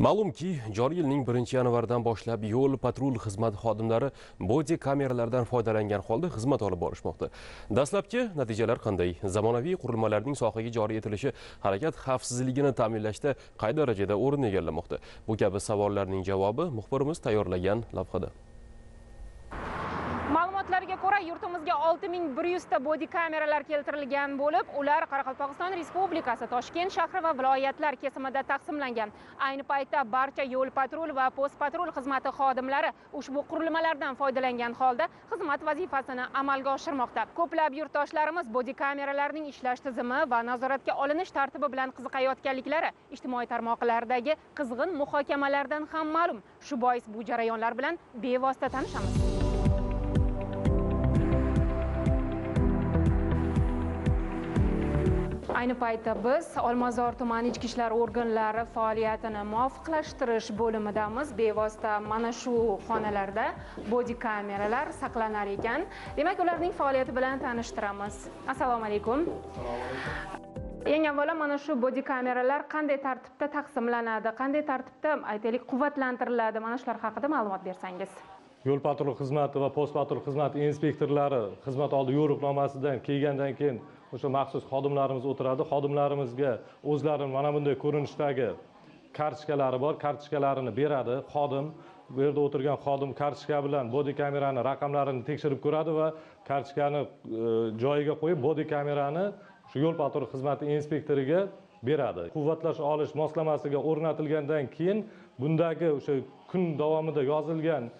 Ma'lumki, joriy yilning 1-yanvaridan boshlab yo'l patrul xizmati xodimlari bodi kameralardan foydalangan holda xizmat olib borishmoqda. Dastlabki natijalar qanday? Zamonaviy qurilmalarning sohaga joriy etilishi harakat xavfsizligini ta'minlashda qay darajada o'rin egallamoqda? Bu kabi savollarning javobi muxbirimiz tayyorlagan lavhada. Yurtimizga 6100 ta bodi kameralar keltirilgan bo'lib, ular Qoraqalpog'iston Respublikasi Toshkent shahri va viloyatlar kesimida taqsimlangan. Ayni paytda barcha yo'l patrul va post patrul xizmati xodimlari ushbu qurilmalardan foydalangan holda xizmat vazifasini amalga oshirmoqda. Ko'plab yurtdoshlarimiz bodi kameralarning ishlash tizimi va nazoratga olinish tartibi bilan qiziqayotganliklari ijtimoiy tarmoqlardagi qizg'in muhokamalardan ham ma'lum. Shu bois bu jarayonlar bilan bevosita tanishamiz. Ayni paytda biz Olmazor tumani ichki ishlar organlari faoliyatini muvofiqlashtirish bo'limidamiz. Bevosita mana shu xonalarda bodi kameralar saqlanar ekan. Demak, ularning faoliyati bilan tanishtiramiz. Assalomu alaykum. Eng avvalo mana shu bodi kameralar qanday tartibda taqsimlanadi, qanday tartibda aytaylik quvvatlantiriladi, mana shular haqida ma'lumot bersangiz. Yo'l patrul xizmati va post patrul xizmati inspektorlari xizmat oldi yo'riqnomasidan kelgandan keyin o'sha maxsus xodimlarimiz o'tiradi. Xodimlarimizga o'zlarini mana bunday ko'rinishdagi kartochkalari bor. Kartochkalarini beradi. Xodim bu yerda o'tirgan xodim kartochka bilan bodi kamerani raqamlarini tekshirib ko'radi va kartochkani e, joyiga qo'yib bodi kamerani shu yo'l patrul xizmati inspektoriga beradi. Quvvatlash olish moslamasiga o'rnatilgandan keyin bundagi o'sha kun davomida yozilgan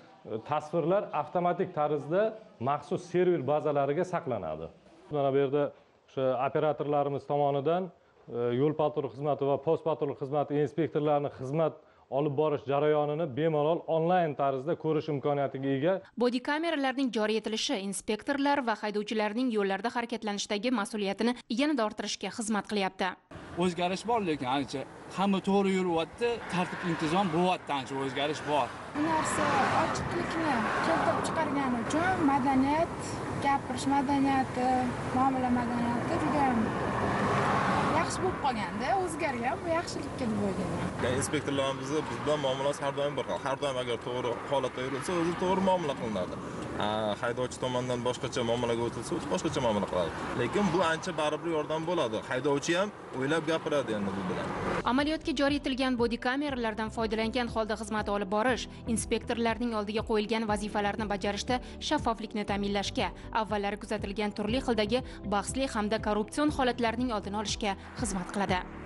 tasvirlar avtomatik tarzda maxsus server bazalariga saqlanadi. Mana bu yerda o'sha operatorlarimiz tomonidan e, yo'l patrul xizmati va post patrul xizmati inspektorlarini xizmat olib borish jarayonini bemalol onlayn tarzda ko'rish imkoniyatiga ega. Bodi kameralarning joriy etilishi inspektorlar va haydovchilarning yo'llarda harakatlanishdagi mas'uliyatini yanada orttirishga xizmat qilyapti. O'zgarish bor lekin ancha hamma to'g'ri yuryapti tartib intizom bo'lyapti ancha o'zgarish bor. Bu narsa ochiqlikni keltirib chiqargani uchun madaniyat gapirish madaniyati muomala madaniyati judayam yaxshi bo'lib qolganda o'zgargan bu yaxshilikka deb o'ylayman. Ya'ni inspektorlarimiz biz bilan muomalasi har doim bir xil har doim agar to'g'ri holatda yurilsa o'zi to'g'ri muomala qilinadi haydovchi tomonidan boshqacha muomalaga o'tilsa o'zi boshqacha muomala qiladi. Lekin bu ancha baribir yordam bo'ladi. Haydovchi ham o'ylab gapiradi endi bu bilan. Amaliyotga joriy etilgan bodi kameralardan foydalangan holda xizmat olib borish inspektorlarning oldiga qo'yilgan vazifalarni bajarishda shaffoflikni ta'minlashga avvallari kuzatilgan turli xildagi bahsli hamda korrupsion holatlarning oldini olishga xizmat qiladi.